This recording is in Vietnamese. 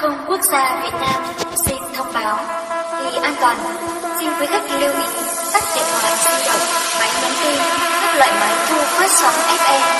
Không quốc gia Việt Nam xin thông báo. Vì an toàn, xin quý khách lưu ý tắt điện thoại di động, máy nhắn tin, các loại máy thu phát sóng FM